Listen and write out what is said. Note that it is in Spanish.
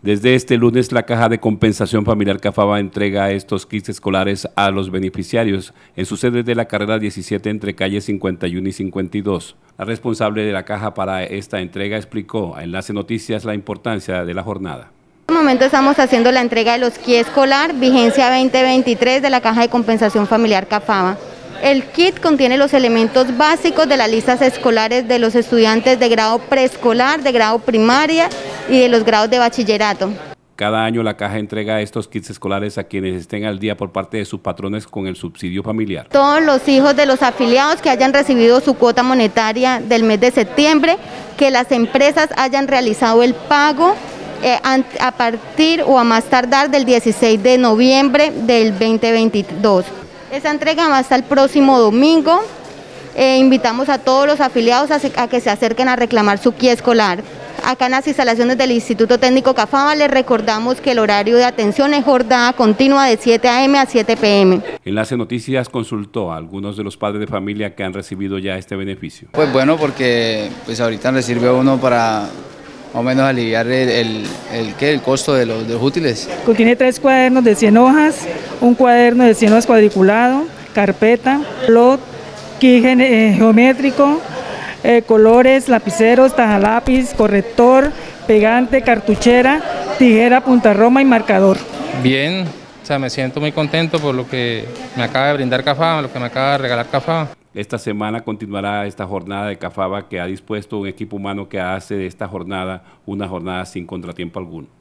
Desde este lunes, la Caja de Compensación Familiar Cafaba entrega estos kits escolares a los beneficiarios en su sede de la carrera 17 entre calles 51 y 52. La responsable de la Caja para esta entrega explicó a Enlace Noticias la importancia de la jornada. Este momento estamos haciendo la entrega de los kits escolar, vigencia 2023 de la Caja de Compensación Familiar Cafaba. El kit contiene los elementos básicos de las listas escolares de los estudiantes de grado preescolar, de grado primaria y de los grados de bachillerato. Cada año la caja entrega estos kits escolares a quienes estén al día por parte de sus patrones con el subsidio familiar. Todos los hijos de los afiliados que hayan recibido su cuota monetaria del mes de septiembre, que las empresas hayan realizado el pago eh, a partir o a más tardar del 16 de noviembre del 2022. Esa entrega va hasta el próximo domingo. Eh, invitamos a todos los afiliados a, que se acerquen a reclamar su guía escolar. Acá en las instalaciones del Instituto Técnico Cafaba les recordamos que el horario de atención es jornada continua de 7 a.m. a 7 p.m. Enlace Noticias consultó a algunos de los padres de familia que han recibido ya este beneficio. Pues bueno, porque pues ahorita recibe uno para más o menos aliviar el, el, el costo de los, útiles. Contiene tres cuadernos de 100 hojas, un cuaderno de 100 hojas cuadriculado, carpeta, plot, kit eh, geométrico, eh, colores, lapiceros, tajalápiz, corrector, pegante, cartuchera, tijera, punta roma y marcador. Bien, o sea, me siento muy contento por lo que me acaba de brindar Cafá, lo que me acaba de regalar Cafá. Esta semana continuará esta jornada de CAFABA que ha dispuesto un equipo humano que hace de esta jornada una jornada sin contratiempo alguno.